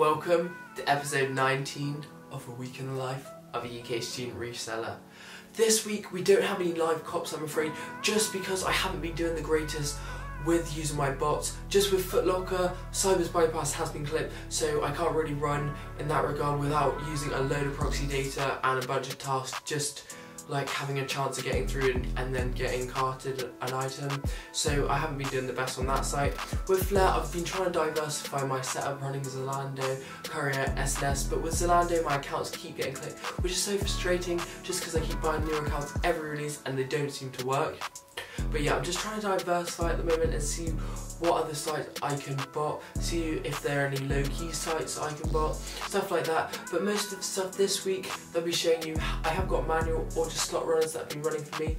Welcome to episode 19 of A Week in the Life of a UK Student Reseller. This week we don't have any live cops I'm afraid, just because I haven't been doing the greatest with using my bots. Just with Footlocker, Cyber's bypass has been clipped, so I can't really run in that regard without using a load of proxy data and a bunch of tasks just like having a chance of getting through and, and, then getting carted an item. So I haven't been doing the best on that site. With Flare, I've been trying to diversify my setup running Zalando, Courir, SNS, but with Zalando my accounts keep getting clicked, which is so frustrating just because I keep buying new accounts every release and they don't seem to work. But yeah, I'm just trying to diversify at the moment and see what other sites I can bot, see if there are any low-key sites I can bot, stuff like that. But most of the stuff this week they'll be showing you, I have got manual or just slot runners that have been running for me.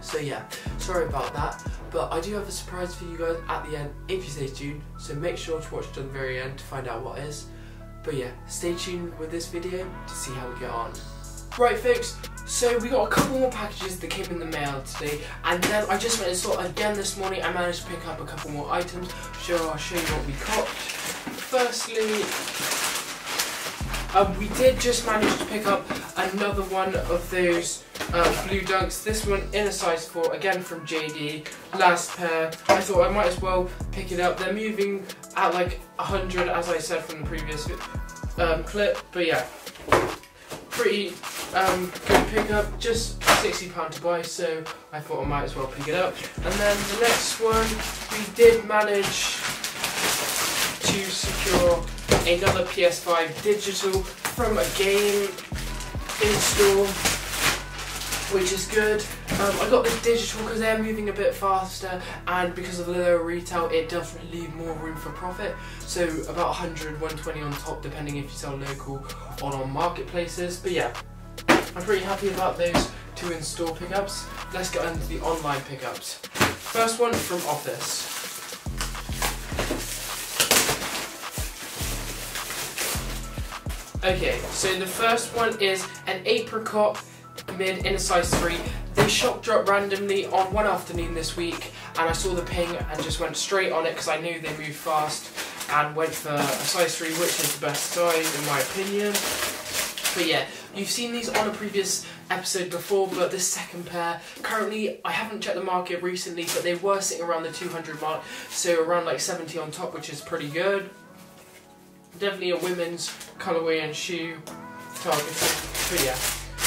So yeah, sorry about that, but I do have a surprise for you guys at the end if you stay tuned, so make sure to watch to the very end to find out what is. But yeah, stay tuned with this video to see how we get on. Right folks, so we got a couple more packages that came in the mail today, and then I just went and saw again this morning. I managed to pick up a couple more items. So I'll show you what we got. Firstly, um, we did just manage to pick up another one of those uh, blue dunks. This one in a size 4, again from JD. Last pair. I thought I might as well pick it up. They're moving at like 100 as I said from the previous um, clip, but yeah pretty um, good pickup, just £60 to buy, so I thought I might as well pick it up. And then the next one, we did manage to secure another PS5 digital from a game in store, which is good. Um, I got the digital because they're moving a bit faster and because of the lower retail it does leave more room for profit. So about 100, 120 on top depending if you sell local or on marketplaces. But yeah, I'm pretty happy about those two in-store pickups. Let's get into the online pickups. First one from Office. Okay, so the first one is an apricot mid in a size 3. They shock dropped randomly on one afternoon this week and I saw the ping and just went straight on it because I knew they moved fast and went for a size 3 which is the best size in my opinion. But yeah, you've seen these on a previous episode before, but this second pair, currently, I haven't checked the market recently, but they were sitting around the 200 mark, so around like 70 on top, which is pretty good. Definitely a women's colourway and shoe targeted, but yeah.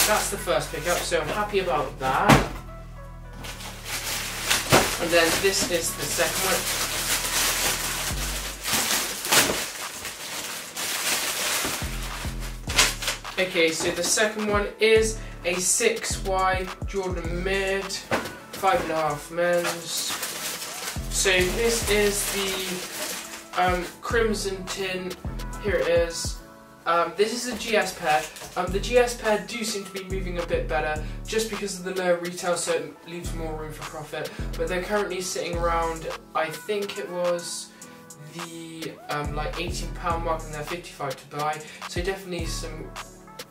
That's the first pickup, so I'm happy about that. And then this is the second one. Okay, so the second one is a 6Y Jordan Mid, 5.5 men's. So this is the um, Crimson Tint, here it is, um, this is a GS pair. Um, the GS pair do seem to be moving a bit better just because of the lower retail so it leaves more room for profit. But they're currently sitting around, I think it was the um, like £18 mark and they're 55 to buy. So definitely some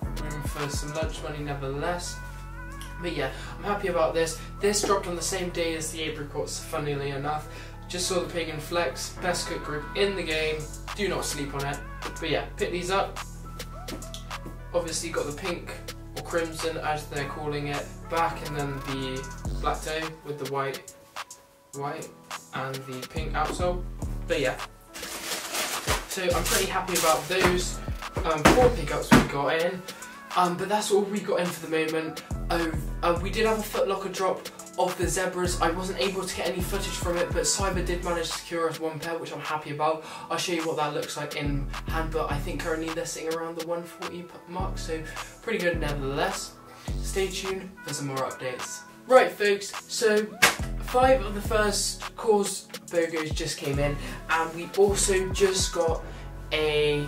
room for some lunch money nevertheless. But yeah, I'm happy about this. This dropped on the same day as the apricots, funnily enough. Just saw the Pagan Flex, best cook group in the game. Do not sleep on it. But yeah, pick these up. Obviously got the pink or crimson as they're calling it back and then the black toe with the white white and the pink outsole. But yeah. So I'm pretty happy about those um, four pickups we got in. Um, but that's all we got in for the moment. Oh, uh, we did have a Footlocker drop of the zebras. I wasn't able to get any footage from it, but Cyber did manage to secure us one pair, which I'm happy about. I'll show you what that looks like in hand, but I think currently they're sitting around the 140 mark, so pretty good nevertheless. Stay tuned for some more updates. Right folks, so five of the first cause BOGOs just came in, and we also just got a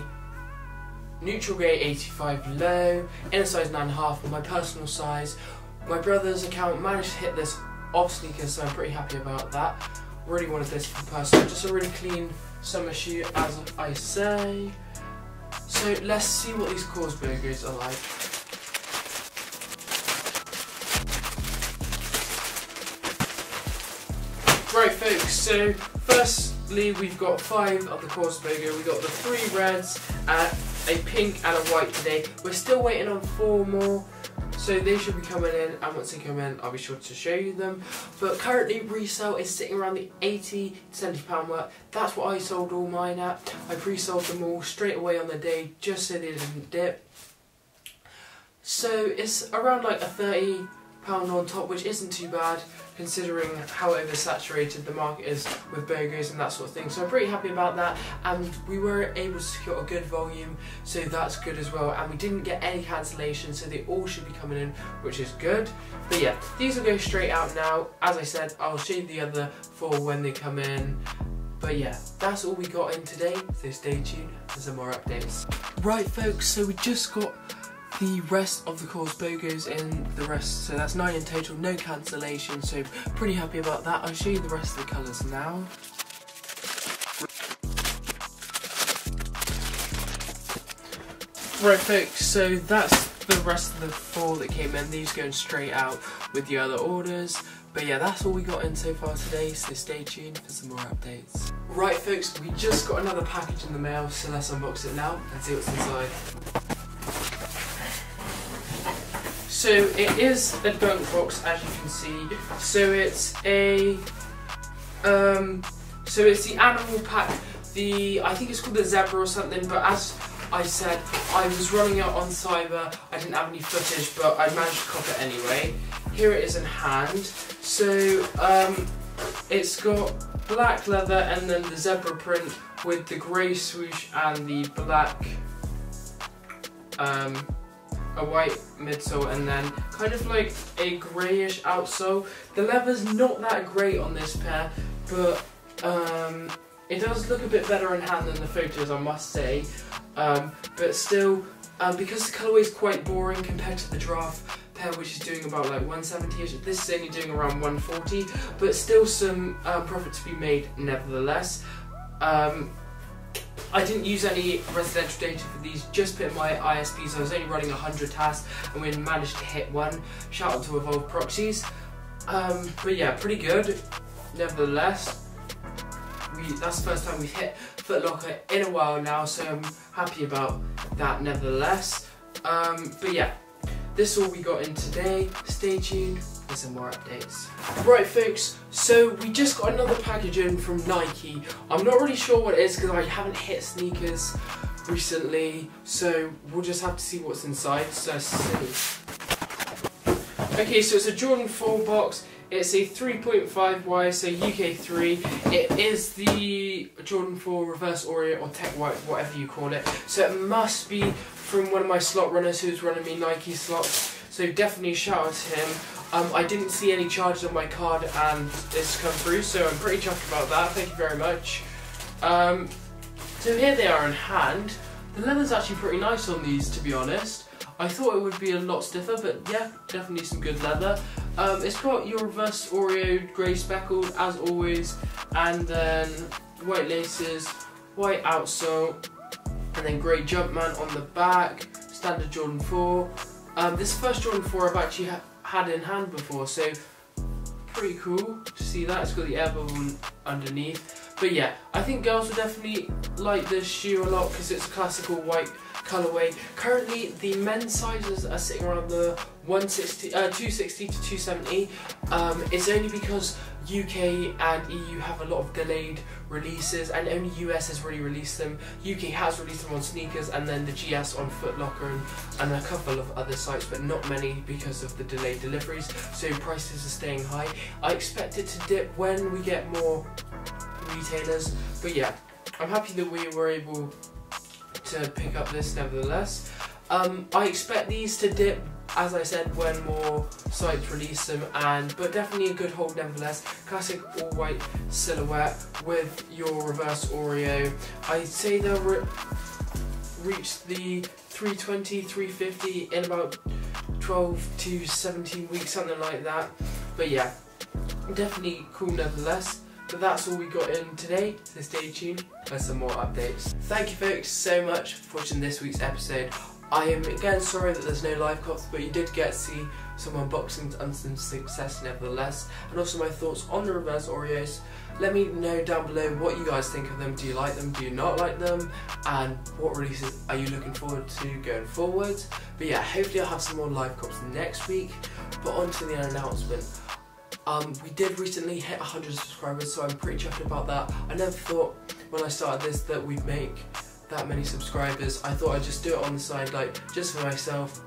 neutral grey 85 low, in a size 9.5, my personal size, my brother's account managed to hit this off sneakers, so I'm pretty happy about that. Really wanted this for personal, just a really clean summer shoe, as I say. So let's see what these cause BOGOs are like. Right folks, so firstly we've got five of the course burger. We got the three reds, uh, a pink and a white today. We're still waiting on four more. So they should be coming in and once they come in I'll be sure to show you them. But currently resale is sitting around the 80 to 70 pound mark. That's what I sold all mine at. I pre-sold them all straight away on the day just so they didn't dip. So it's around like a 30 pound on top which isn't too bad considering how oversaturated the market is with burgers and that sort of thing. So I'm pretty happy about that and we were able to secure a good volume so that's good as well and we didn't get any cancellations so they all should be coming in which is good. But yeah, these will go straight out now. As I said, I'll show you the other four when they come in. But yeah, that's all we got in today, so stay tuned for some more updates. Right folks, so we just got the rest of the course Bogos in the rest, so that's nine in total, no cancellation, so pretty happy about that. I'll show you the rest of the colours now. Right folks, so that's the rest of the four that came in, these going straight out with the other orders. But yeah, that's all we got in so far today, so stay tuned for some more updates. Right folks, we just got another package in the mail, so let's unbox it now and see what's inside. So it is a dunk box, as you can see. So it's a, um, so it's the animal pack. The I think it's called the zebra or something. But as I said, I was running out on Cyber. I didn't have any footage, but I managed to cop it anyway. Here it is in hand. So um, it's got black leather and then the zebra print with the grey swoosh and the black um, a white midsole and then kind of like a greyish outsole. The leather's not that great on this pair, but um, it does look a bit better in hand than the photos, I must say. Um, but still, um, because the colorway is quite boring compared to the giraffe pair, which is doing about like 170ish, this is only doing around 140, but still some uh, profit to be made nevertheless. Um, I didn't use any residential data for these, just put my ISPs. I was only running 100 tasks and we managed to hit one. Shout out to Evolve Proxies. Um, but yeah, pretty good. Nevertheless, we, that's the first time we've hit Footlocker in a while now, so I'm happy about that nevertheless. Um, but yeah, this is all we got in today. Stay tuned some more updates. Right folks, so we just got another package in from Nike. I'm not really sure what it is because I haven't hit sneakers recently, so we'll just have to see what's inside. So see. Okay, so it's a Jordan 4 box. It's a 3.5Y, so UK3. It is the Jordan 4 Reverse Oreo or Tech White, whatever you call it. So it must be from one of my slot runners who's running me Nike slots. So definitely shout out to him. Um, I didn't see any charges on my card and it's come through, so I'm pretty chuffed about that. Thank you very much. Um, so here they are in hand. The leather's actually pretty nice on these, to be honest. I thought it would be a lot stiffer, but yeah, definitely some good leather. Um, it's got your reverse Oreo grey speckled, as always, and then white laces, white outsole, and then grey Jumpman on the back, standard Jordan 4. Um, this first Jordan 4 I've actually had in hand before, so pretty cool to see that. It's got the air bubble underneath. But yeah, I think girls will definitely like this shoe a lot because it's a classical white colorway. Currently, the men's sizes are sitting around the 160, uh, 260 to 270. Um, it's only because UK and EU have a lot of delayed releases, and only US has really released them. UK has released them on sneakers, and then the GS on Footlocker and, and a couple of other sites, but not many because of the delayed deliveries. So prices are staying high. I expect it to dip when we get more retailers, but yeah, I'm happy that we were able to pick up this nevertheless. Um, I expect these to dip, as I said, when more sites release them, and but definitely a good hold nevertheless. Classic all white silhouette with your reverse Oreo. I'd say they'll re reach the 320, 350 in about 12 to 17 weeks, something like that. But yeah, definitely cool nevertheless. But that's all we got in today, so stay tuned for some more updates. Thank you folks so much for watching this week's episode. I am again sorry that there's no live cops, but you did get to see some unboxings and some success nevertheless, and also my thoughts on the reverse Oreos. Let me know down below what you guys think of them. Do you like them? Do you not like them? And what releases are you looking forward to going forward? But yeah, hopefully I'll have some more live cops next week. But on to the announcement. Um, we did recently hit 100 subscribers, so I'm pretty chuffed about that. I never thought when I started this that we'd make that many subscribers. I thought I'd just do it on the side, like just for myself.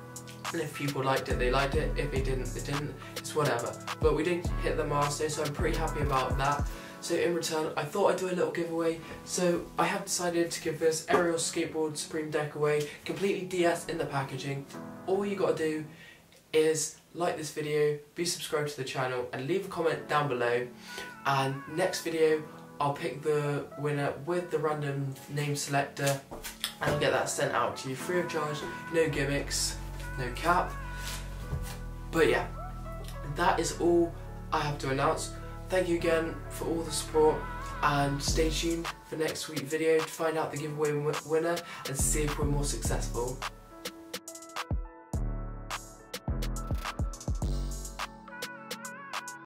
And if people liked it, they liked it. If they didn't, they didn't. It's whatever. But we did hit the milestone, so I'm pretty happy about that. So in return, I thought I'd do a little giveaway. So I have decided to give this aerial Skateboard Supreme Deck away, completely DS in the packaging. All you gotta do is like this video, be subscribed to the channel, and leave a comment down below. And next video, I'll pick the winner with the random name selector, and I'll get that sent out to you free of charge, no gimmicks, no cap. But yeah, that is all I have to announce. Thank you again for all the support and stay tuned for next week's video to find out the giveaway winner and see if we're more successful.